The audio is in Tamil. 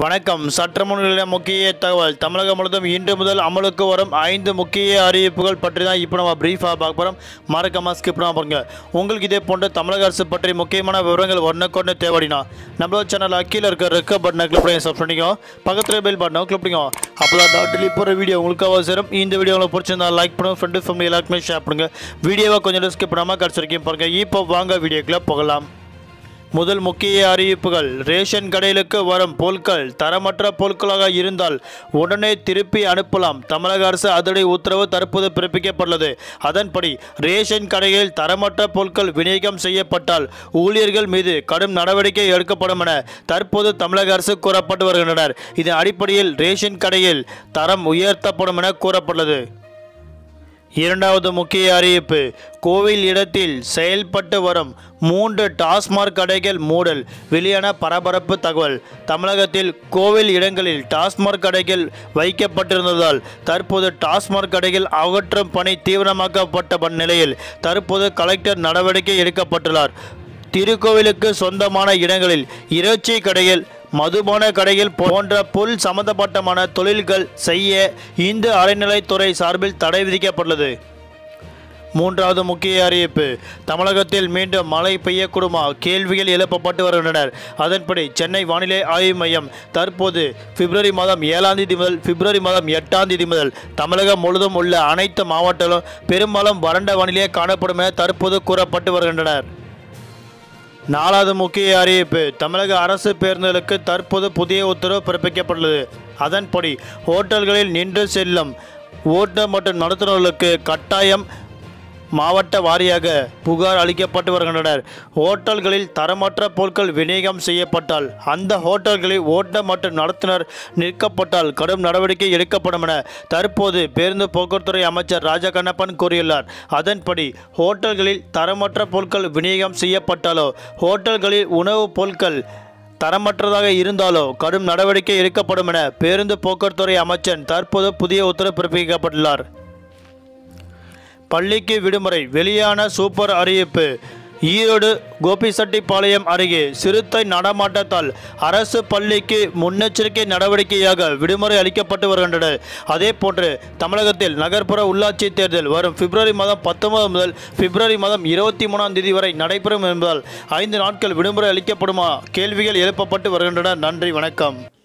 வணக்கம். சற்று முக்கிய தகவல் தமிழகம் முழுவதும் இன்று முதல் அமலுக்கு வரும் ஐந்து முக்கிய அறிவிப்புகள் பற்றி தான் இப்போ நம்ம பிரீஃபாக பார்க்க போகிறோம் மறக்காமல் ஸ்கிப் பண்ணாம பாருங்க உங்களுக்கு இதே போன்ற தமிழக அரசு பற்றி முக்கியமான விவரங்கள் ஒன்றுக்கொன்று தேவைடினா நம்மளோட சேனல் கீழே இருக்க ரெக்க பட்டனை கிளிக் பண்ணி சப் பண்ணிக்கோ. பக்கத்தில் பெல் பட்டனை கிளிக் பண்ணிக்கோ. அப்போ தான் டாக்டர்லி போகிற வீடியோ உங்களுக்கு அவசரம் இந்த வீடியோ உங்களுக்கு பிடிச்சிருந்தா லைக் பண்ணுங்கள் ஃப்ரெண்டு ஃபேமிலி எல்லாருக்குமே ஷேர் பண்ணுங்க. வீடியோவை கொஞ்சம் ஸ்கிப் பண்ணாமல் கடைசி வரைக்கும் இப்போ வாங்க வீடியோக்குள்ளே போகலாம். முதல் முக்கிய அறிவிப்புகள். ரேஷன் கடைகளுக்கு வரும் பொருட்கள் தரமற்ற பொருட்களாக இருந்தால் உடனே திருப்பி அனுப்பலாம். தமிழக அரசு அதிரடி உத்தரவு தற்போது பிறப்பிக்கப்பட்டுள்ளது. அதன்படி ரேஷன் கடைகளில் தரமற்ற பொருட்கள் விநியோகம் செய்யப்பட்டால் ஊழியர்கள் மீது கடும் நடவடிக்கை எடுக்கப்படும் என தற்போது தமிழக அரசு கூறப்பட்டு வருகின்றனர். இதன் அடிப்படையில் ரேஷன் கடையில் தரம் உயர்த்தப்படும் என கூறப்பட்டுள்ளது. இரண்டாவது முக்கிய அறிவிப்பு. கோவில் இடத்தில் செயல்பட்டு வரும் மூன்று டாஸ்மாக் கடைகள் மூடல் வெளியான பரபரப்பு தகவல். தமிழகத்தில் கோவில் இடங்களில் டாஸ்மாக் கடைகள் வைக்கப்பட்டிருந்ததால் தற்போது டாஸ்மாக் கடைகள் அகற்றும் பணி தீவிரமாக்கப்பட்ட நிலையில் தற்போது கலெக்டர் நடவடிக்கை எடுக்கப்பட்டுள்ளார். திருக்கோவிலுக்கு சொந்தமான இடங்களில் இறைச்சி கடைகள் மதுபான கடைகள் போன்ற புல் சம்பந்தப்பட்டமான தொழில்கள் செய்ய இந்து அறநிலைத்துறை சார்பில் தடை விதிக்கப்பட்டுள்ளது. மூன்றாவது முக்கிய அறிவிப்பு. தமிழகத்தில் மீண்டும் மழை பெய்யக்கூடுமா? கேள்விகள் எழுப்பப்பட்டு வருகின்றனர். அதன்படி சென்னை வானிலை ஆய்வு மையம் தற்போது பிப்ரவரி மாதம் ஏழாம் தேதி முதல் பிப்ரவரி மாதம் எட்டாம் தேதி முதல் தமிழகம் முழுவதும் உள்ள அனைத்து மாவட்டங்களும் பெரும்பாலும் வறண்ட வானிலையே காணப்படும் என தற்போது கூறப்பட்டு வருகின்றனர். நாலாவது முக்கிய அறிவிப்பு. தமிழக அரசு பேருந்துகளுக்கு தற்போது புதிய உத்தரவு பிறப்பிக்கப்பட்டுள்ளது. அதன்படி ஹோட்டல்களில் நின்று செல்லும் ஓட்டுநர் மற்றும் நடத்துனர்களுக்கு கட்டாயம் மாவட்ட வாரியாக புகார் அளிக்கப்பட்டு வருகின்றனர். ஹோட்டல்களில் தரமற்ற பொருட்கள் விநியோகம் செய்யப்பட்டால் அந்த ஹோட்டல்களில் ஓட்ட மற்றும் நடத்துனர் நிற்கப்பட்டால் கடும் நடவடிக்கை எடுக்கப்படும் என தற்போது பேருந்து போக்குவரத்துறை அமைச்சர் ராஜா கண்ணப்பன் கூறியுள்ளார். அதன்படி ஹோட்டல்களில் தரமற்ற பொருட்கள் விநியோகம் செய்யப்பட்டாலோ ஹோட்டல்களில் உணவுப் பொருட்கள் தரமற்றதாக இருந்தாலோ கடும் நடவடிக்கை எடுக்கப்படும் என பேருந்து போக்குவரத்துறை அமைச்சர் தற்போது புதிய உத்தரவு பிறப்பிக்கப்பட்டுள்ளார். பள்ளிக்கு விடுமுறை வெளியான சூப்பர் அறிவிப்பு. ஈரோடு கோபிசெட்டிப்பாளையம் அருகே சிறுத்தை நடமாட்டத்தால் அரசு பள்ளிக்கு முன்னெச்சரிக்கை நடவடிக்கையாக விடுமுறை அளிக்கப்பட்டு வருகின்றன அதே போன்று தமிழகத்தில் நகர்ப்புற உள்ளாட்சி தேர்தல் வரும் பிப்ரவரி மாதம் பத்தொன்பது முதல் பிப்ரவரி மாதம் இருபத்தி மூணாம் தேதி வரை நடைபெறும் என்பதால் ஐந்து நாட்கள் விடுமுறை அளிக்கப்படுமா? கேள்விகள் எழுப்பப்பட்டு வருகின்றன. நன்றி வணக்கம்.